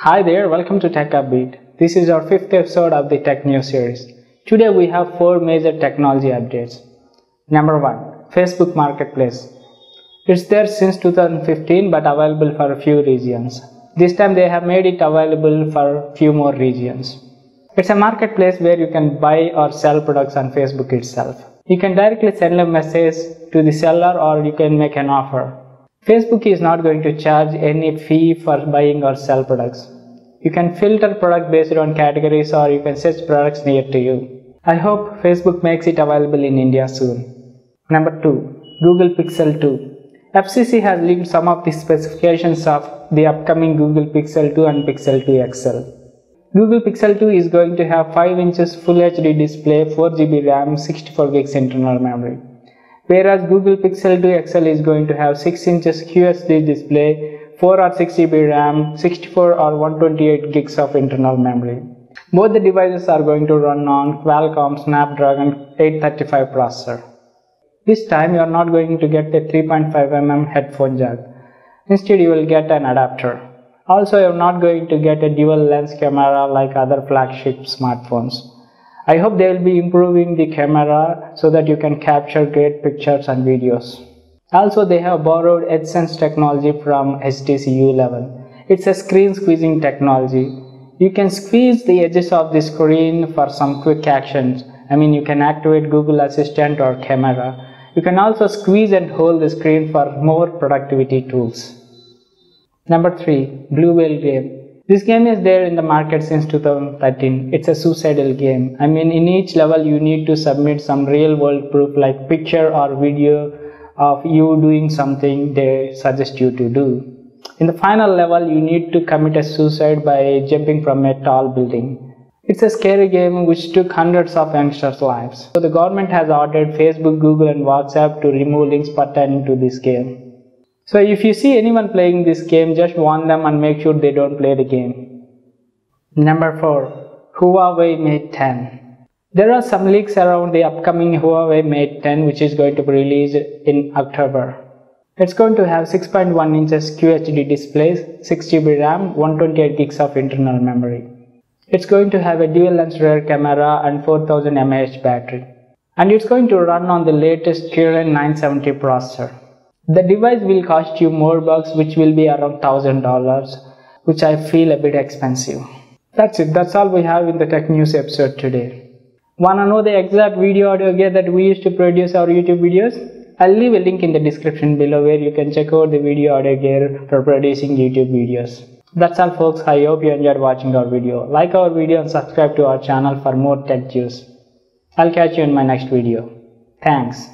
Hi there, welcome to Tech Upbeat. This is our fifth episode of the Tech News series. Today we have four major technology updates. Number one, Facebook Marketplace. It's there since 2015 but available for a few regions. This time they have made it available for few more regions. It's a marketplace where you can buy or sell products on Facebook itself. You can directly send a message to the seller or you can make an offer. Facebook is not going to charge any fee for buying or sell products. You can filter product based on categories or you can search products near to you. I hope Facebook makes it available in India soon. Number 2. Google Pixel 2. FCC has leaked some of the specifications of the upcoming Google Pixel 2 and Pixel 2 XL. Google Pixel 2 is going to have 5 inches Full HD display, 4GB RAM, 64 gigs internal memory whereas Google Pixel 2 XL is going to have 6 inches QHD display, 4 or 6 GB RAM, 64 or 128 gigs of internal memory. Both the devices are going to run on Qualcomm Snapdragon 835 processor. This time you are not going to get a 3.5mm headphone jack. Instead you will get an adapter. Also you are not going to get a dual lens camera like other flagship smartphones. I hope they will be improving the camera so that you can capture great pictures and videos. Also they have borrowed EdgeSense technology from HTC U11. It's a screen squeezing technology. You can squeeze the edges of the screen for some quick actions. I mean you can activate Google Assistant or camera. You can also squeeze and hold the screen for more productivity tools. Number 3. Blue Whale Game this game is there in the market since 2013. It's a suicidal game. I mean, in each level, you need to submit some real world proof like picture or video of you doing something they suggest you to do. In the final level, you need to commit a suicide by jumping from a tall building. It's a scary game which took hundreds of youngsters' lives. So the government has ordered Facebook, Google and WhatsApp to remove links pertaining to this game. So if you see anyone playing this game, just warn them and make sure they don't play the game. Number 4. Huawei Mate 10 There are some leaks around the upcoming Huawei Mate 10 which is going to be released in October. It's going to have 6.1 inches QHD displays, 6GB RAM, 128GB of internal memory. It's going to have a dual lens rear camera and 4000 mAh battery. And it's going to run on the latest Kirin 970 processor. The device will cost you more bucks which will be around $1000 which I feel a bit expensive. That's it, that's all we have in the tech news episode today. Wanna know the exact video audio gear that we use to produce our YouTube videos? I'll leave a link in the description below where you can check out the video audio gear for producing YouTube videos. That's all folks, I hope you enjoyed watching our video. Like our video and subscribe to our channel for more tech news. I'll catch you in my next video. Thanks.